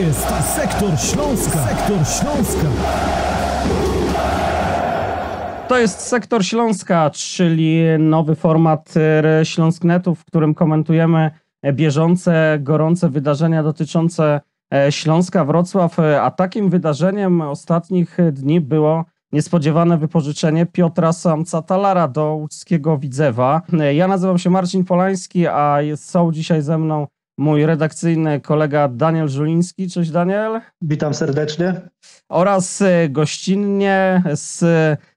jest Sektor Śląska. Sektor Śląska. To jest Sektor Śląska, czyli nowy format e, Śląsknetu, w którym komentujemy bieżące, gorące wydarzenia dotyczące e, Śląska, Wrocław. E, a takim wydarzeniem ostatnich dni było niespodziewane wypożyczenie Piotra Samca-Talara do łódzkiego Widzewa. Ja nazywam się Marcin Polański, a są dzisiaj ze mną mój redakcyjny kolega Daniel Żuliński. Cześć Daniel. Witam serdecznie. Oraz e, gościnnie z,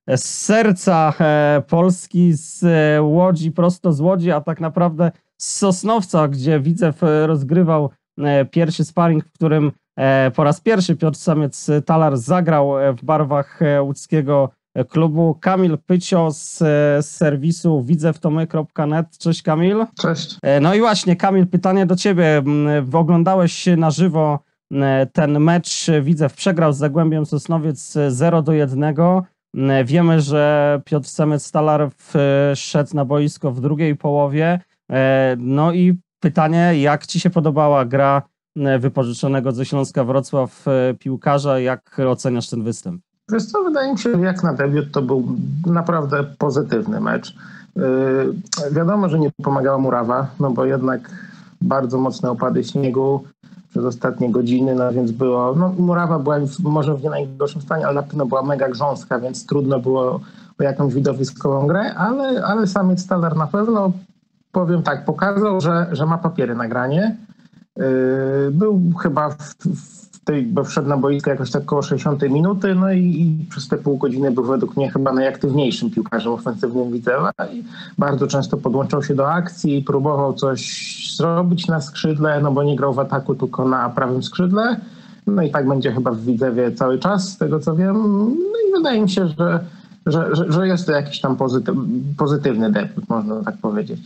z serca e, Polski, z e, Łodzi, prosto z Łodzi, a tak naprawdę z Sosnowca, gdzie Widzew rozgrywał pierwszy sparring, w którym po raz pierwszy Piotr Samiec Talar zagrał w barwach łódzkiego klubu. Kamil Pycio z, z serwisu widzewtomy.net. Cześć Kamil. Cześć. No i właśnie Kamil, pytanie do ciebie. Oglądałeś na żywo ten mecz. Widzew przegrał z Zagłębiem Sosnowiec 0 do 1. Wiemy, że Piotr Semec-Stalar wszedł na boisko w drugiej połowie. No i pytanie, jak ci się podobała gra wypożyczonego ze Śląska Wrocław piłkarza? Jak oceniasz ten występ? Wiesz co, wydaje mi się, że jak na debiut to był naprawdę pozytywny mecz. Yy, wiadomo, że nie pomagała Murawa, no bo jednak bardzo mocne opady śniegu przez ostatnie godziny, no więc było, no Murawa była może w nie najgorszym stanie, ale na pewno była mega grząska, więc trudno było o jakąś widowiskową grę, ale, ale samiec Stalar na pewno, powiem tak, pokazał, że, że ma papiery na granie. Yy, był chyba w, w tej, bo wszedł na boisko jakoś tak około 60 minuty, no i, i, przez te pół godziny był według mnie chyba najaktywniejszym piłkarzem ofensywnym Widzewa i bardzo często podłączał się do akcji, próbował coś zrobić na skrzydle, no bo nie grał w ataku, tylko na prawym skrzydle. No i tak będzie chyba w Widzewie cały czas, z tego co wiem. No i wydaje mi się, że, że, że, że jest to jakiś tam pozytyw, pozytywny debiut, można tak powiedzieć.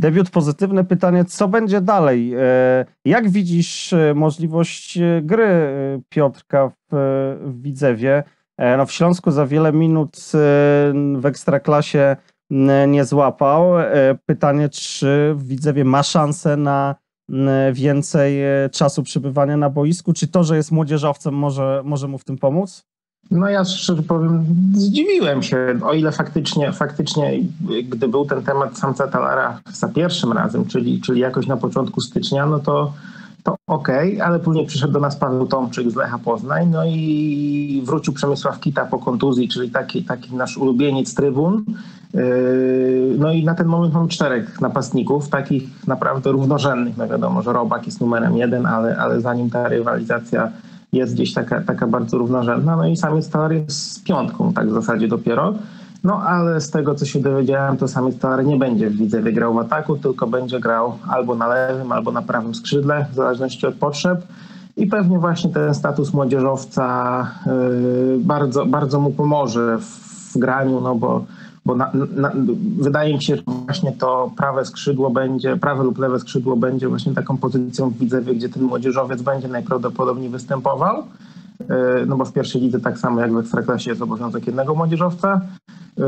Debiut pozytywne pytanie, co będzie dalej? E, jak widzisz e, możliwość e, gry Piotrka w, w Widzewie? No w Śląsku za wiele minut w Ekstraklasie nie złapał. Pytanie, czy w Widzewie ma szansę na więcej czasu przebywania na boisku? Czy to, że jest młodzieżowcem może, może mu w tym pomóc? No ja szczerze powiem, zdziwiłem się, o ile faktycznie, faktycznie gdy był ten temat samca Talara za pierwszym razem, czyli, czyli jakoś na początku stycznia, no to, to okej, okay, ale później przyszedł do nas Paweł Tomczyk z Lecha Poznań, no i wrócił Przemysław Kita po kontuzji, czyli taki, taki nasz ulubieniec trybun. Yy, no i na ten moment mamy czterech napastników, takich naprawdę równorzędnych. No wiadomo, że Robak jest numerem jeden, ale, ale zanim ta rywalizacja jest gdzieś taka, taka bardzo równorzędna. No i samiec talar jest z piątką, tak w zasadzie dopiero. No ale z tego, co się dowiedziałem, to samiec talar nie będzie w wygrał w ataku, tylko będzie grał albo na lewym, albo na prawym skrzydle, w zależności od potrzeb. I pewnie właśnie ten status młodzieżowca yy, bardzo, bardzo mu pomoże w graniu, no bo bo na, na, wydaje mi się, że właśnie to prawe skrzydło będzie, prawe lub lewe skrzydło będzie właśnie taką pozycją w Widzewie, gdzie ten młodzieżowiec będzie najprawdopodobniej występował. E, no bo w pierwszej lidze tak samo jak w Ekstraklasie jest obowiązek jednego młodzieżowca. E,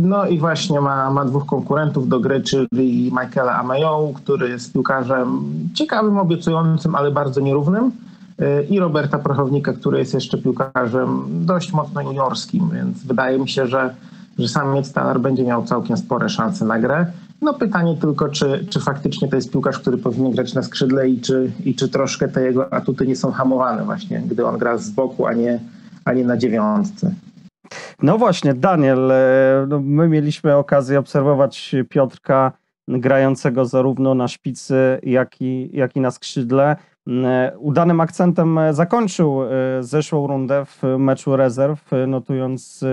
no i właśnie ma, ma dwóch konkurentów do gry, czyli Michaela Ameją, który jest piłkarzem ciekawym, obiecującym, ale bardzo nierównym e, i Roberta Prochownika, który jest jeszcze piłkarzem dość mocno juniorskim, więc wydaje mi się, że że sam Talar będzie miał całkiem spore szanse na grę. No pytanie tylko, czy, czy faktycznie to jest piłkarz, który powinien grać na skrzydle i czy, i czy troszkę te jego atuty nie są hamowane właśnie, gdy on gra z boku, a nie, a nie na dziewiątce. No właśnie, Daniel, e, no my mieliśmy okazję obserwować Piotrka grającego zarówno na szpicy, jak i, jak i na skrzydle. E, udanym akcentem zakończył e, zeszłą rundę w meczu rezerw, notując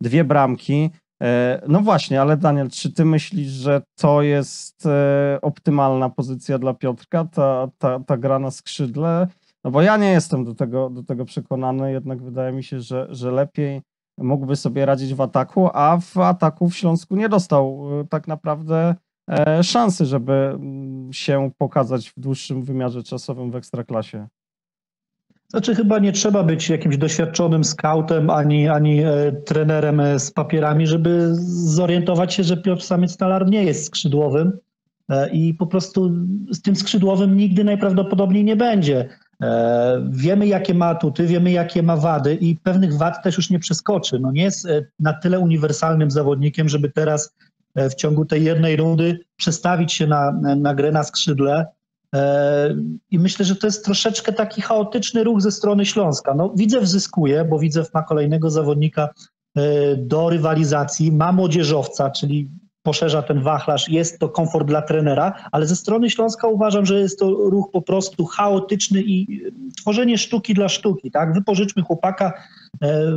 dwie bramki. E, no właśnie, ale Daniel, czy ty myślisz, że to jest e, optymalna pozycja dla Piotrka, ta, ta, ta gra na skrzydle? No bo ja nie jestem do tego, do tego przekonany, jednak wydaje mi się, że, że lepiej mógłby sobie radzić w ataku, a w ataku w Śląsku nie dostał e, tak naprawdę szansy, żeby mm, się pokazać w dłuższym wymiarze czasowym w ekstraklasie. Znaczy chyba nie trzeba być jakimś doświadczonym skautem ani, ani e, trenerem e, z papierami, żeby zorientować się, że Piotr Samiec-Talar nie jest skrzydłowym e, i po prostu z tym skrzydłowym nigdy najprawdopodobniej nie będzie. Wiemy, jakie ma atuty, wiemy, jakie ma wady i pewnych wad też już nie przeskoczy. No nie jest na tyle uniwersalnym zawodnikiem, żeby teraz w ciągu tej jednej rundy przestawić się na, na grę na skrzydle. I myślę, że to jest troszeczkę taki chaotyczny ruch ze strony Śląska. No, Widzew zyskuje, bo Widzew ma kolejnego zawodnika do rywalizacji, ma młodzieżowca, czyli poszerza ten wachlarz, jest to komfort dla trenera, ale ze strony Śląska uważam, że jest to ruch po prostu chaotyczny i tworzenie sztuki dla sztuki, tak? Wypożyczmy chłopaka,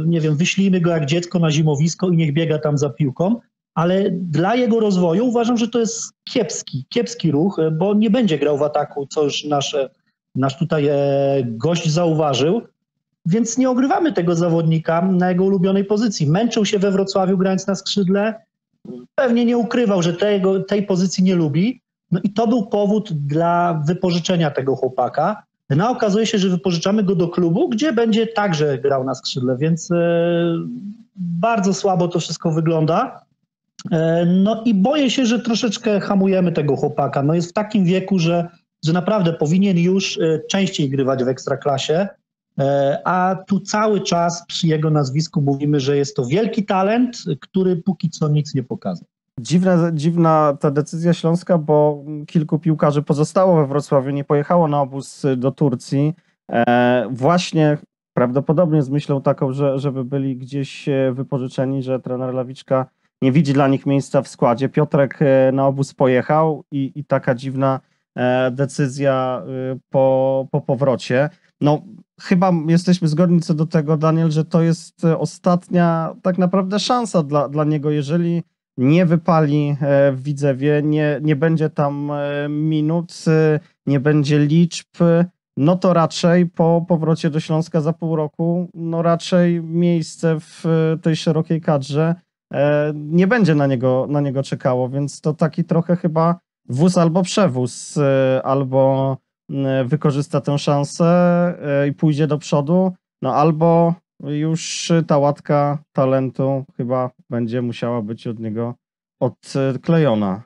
nie wiem, wyślijmy go jak dziecko na zimowisko i niech biega tam za piłką, ale dla jego rozwoju uważam, że to jest kiepski, kiepski ruch, bo nie będzie grał w ataku, co już nasz, nasz tutaj gość zauważył, więc nie ogrywamy tego zawodnika na jego ulubionej pozycji. Męczył się we Wrocławiu grając na skrzydle, pewnie nie ukrywał, że tego, tej pozycji nie lubi. No i to był powód dla wypożyczenia tego chłopaka. No okazuje się, że wypożyczamy go do klubu, gdzie będzie także grał na skrzydle, więc e, bardzo słabo to wszystko wygląda. E, no i boję się, że troszeczkę hamujemy tego chłopaka. No jest w takim wieku, że, że naprawdę powinien już e, częściej grywać w ekstraklasie. E, a tu cały czas przy jego nazwisku mówimy, że jest to wielki talent, który póki co nic nie pokazał. Dziwna, dziwna ta decyzja śląska, bo kilku piłkarzy pozostało we Wrocławiu, nie pojechało na obóz do Turcji. Właśnie prawdopodobnie z myślą taką, że, żeby byli gdzieś wypożyczeni, że trener Lawiczka nie widzi dla nich miejsca w składzie. Piotrek na obóz pojechał i, i taka dziwna decyzja po, po powrocie. No, chyba jesteśmy zgodni co do tego, Daniel, że to jest e, ostatnia tak naprawdę szansa dla, dla niego. Jeżeli nie wypali e, w Widzewie, nie, nie będzie tam e, minut, nie będzie liczb, no to raczej po powrocie do Śląska za pół roku, no raczej miejsce w tej szerokiej kadrze nie będzie na niego, na niego czekało, więc to taki trochę chyba wóz albo przewóz, albo E, wykorzysta tę szansę e, i pójdzie do przodu, no albo już ta łatka talentu chyba będzie musiała być od niego odklejona.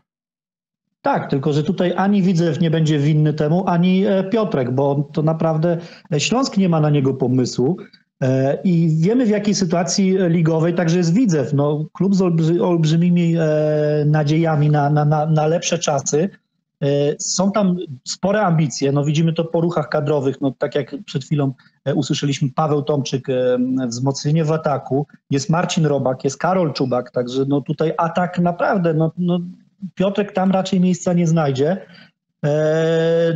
Tak, tylko że tutaj ani Widzew nie będzie winny temu, ani e, Piotrek, bo to naprawdę Śląsk nie ma na niego pomysłu. I wiemy w jakiej sytuacji ligowej także jest Widzew. No, klub z olbrzymimi nadziejami na, na, na, lepsze czasy. E, są tam spore ambicje, no widzimy to po ruchach kadrowych, no tak jak przed chwilą e, usłyszeliśmy Paweł Tomczyk, e, wzmocnienie w ataku, jest Marcin Robak, jest Karol Czubak, także no tutaj atak naprawdę, no, no Piotrek tam raczej miejsca nie znajdzie.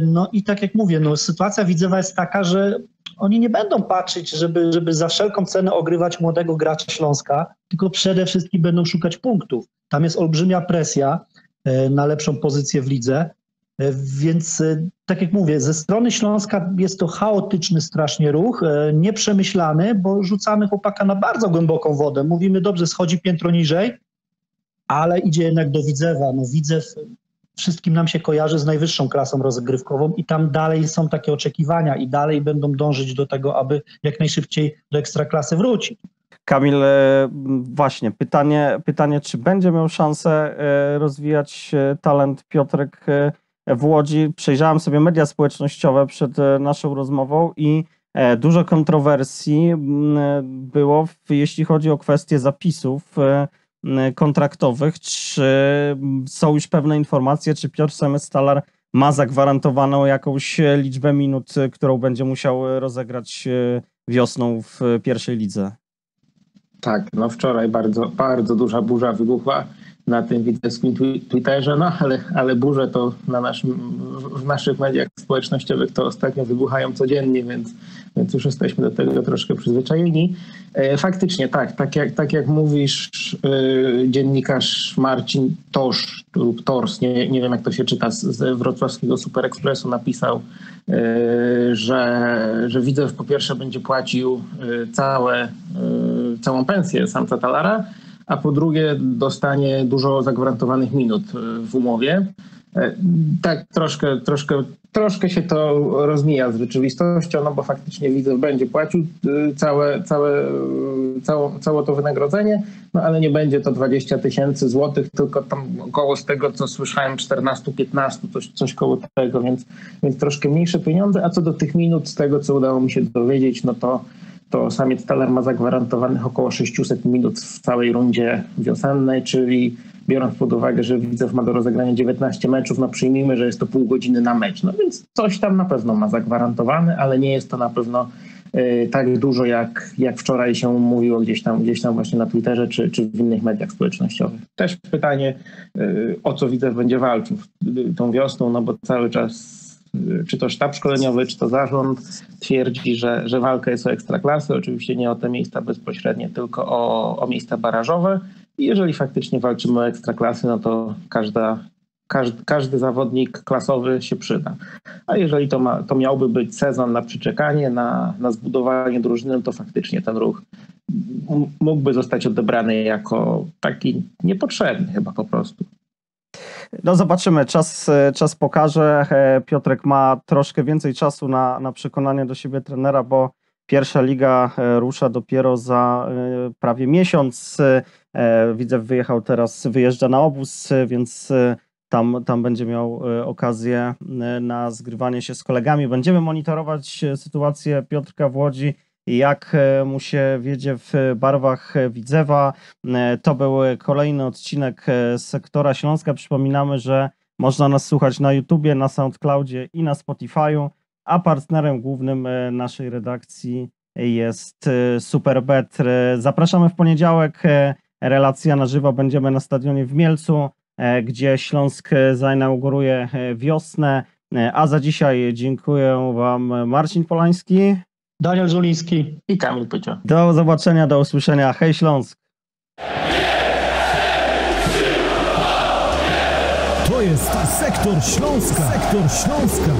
No i tak jak mówię, no sytuacja widzewa jest taka, że oni nie będą patrzeć, żeby, żeby za wszelką cenę ogrywać młodego gracza Śląska, tylko przede wszystkim będą szukać punktów. Tam jest olbrzymia presja. E, na lepszą pozycję w lidze. E, więc e, tak jak mówię, ze strony Śląska jest to chaotyczny strasznie ruch, nieprzemyślany, bo rzucamy chłopaka na bardzo głęboką wodę. Mówimy, dobrze, schodzi piętro niżej, ale idzie jednak do Widzewa. No Widzew wszystkim nam się kojarzy z najwyższą klasą rozgrywkową i tam dalej są takie oczekiwania i dalej będą dążyć do tego, aby jak najszybciej do ekstraklasy wrócić. Kamil, e, właśnie pytanie, pytanie, czy będzie miał szansę e, rozwijać e, talent Piotrek w Łodzi? Przejrzałem sobie media społecznościowe przed naszą rozmową i dużo kontrowersji było, jeśli chodzi o kwestie zapisów kontraktowych. Czy są już pewne informacje, czy Piotr Semestalar ma zagwarantowaną jakąś liczbę minut, którą będzie musiał rozegrać wiosną w pierwszej lidze? Tak, no wczoraj bardzo, bardzo duża burza wybuchła na tym widzewskim Twitterze, no ale, ale burze to na naszym, w naszych mediach społecznościowych to ostatnio wybuchają codziennie, więc, więc już jesteśmy do tego troszkę przyzwyczajeni. E, faktycznie tak, tak jak, tak jak mówisz, e, dziennikarz Marcin Tosz lub Tors, nie, nie wiem jak to się czyta, z wrocławskiego Super Expressu napisał, e, że, że Widzew po pierwsze będzie płacił całe, całą pensję samca Talara, a po drugie dostanie dużo zagwarantowanych minut w umowie. E, tak, troszkę, troszkę, troszkę się to rozmija z rzeczywistością, no bo faktycznie widzę, będzie płacił y, całe, całe, całe, całe to wynagrodzenie, no ale nie będzie to 20 tysięcy złotych, tylko tam około z tego, co słyszałem, 14-15, coś, coś koło tego, więc, więc troszkę mniejsze pieniądze, a co do tych minut, z tego, co udało mi się dowiedzieć, no to to samiec Taler ma zagwarantowanych około 600 minut w całej rundzie wiosennej, czyli biorąc pod uwagę, że Widzew ma do rozegrania 19 meczów, no przyjmijmy, że jest to pół godziny na mecz. No więc coś tam na pewno ma zagwarantowane, ale nie jest to na pewno y, tak dużo, jak, jak wczoraj się mówiło gdzieś tam, gdzieś tam właśnie na Twitterze czy, czy w innych mediach społecznościowych. Też pytanie, y, o co Widzew będzie walczył tą wiosną, no bo cały czas czy to sztab szkoleniowy, czy to zarząd twierdzi, że, że walka jest o ekstraklasy, oczywiście nie o te miejsca bezpośrednie, tylko o, o miejsca barażowe. I jeżeli faktycznie walczymy o ekstraklasy, no to każda, każdy, każdy zawodnik klasowy się przyda. A jeżeli to, ma, to miałby być sezon na przyczekanie, na, na zbudowanie drużyny, to faktycznie ten ruch mógłby zostać odebrany jako taki niepotrzebny chyba po prostu. No zobaczymy, czas, czas pokaże. E, Piotrek ma troszkę więcej czasu na, na przekonanie do siebie trenera, bo pierwsza liga e, rusza dopiero za e, prawie miesiąc. Widzę, wyjechał teraz, wyjeżdża na obóz, więc tam, tam będzie miał okazję na zgrywanie się z kolegami. Będziemy monitorować sytuację Piotrka w Łodzi jak e, mu się wiedzie w barwach Widzewa. E, to był kolejny odcinek e, Sektora Śląska. Przypominamy, że można nas słuchać na YouTubie, na SoundCloudzie i na Spotify'u, a partnerem głównym naszej redakcji jest Superbet. Zapraszamy w poniedziałek. Relacja na żywo będziemy na stadionie w Mielcu, gdzie Śląsk zainauguruje wiosnę. A za dzisiaj dziękuję Wam Marcin Polański. Daniel Żuliński i Kamil Pycio. Do zobaczenia, do usłyszenia. Hej Śląsk! To jest Sektor Śląska. Sektor Śląska.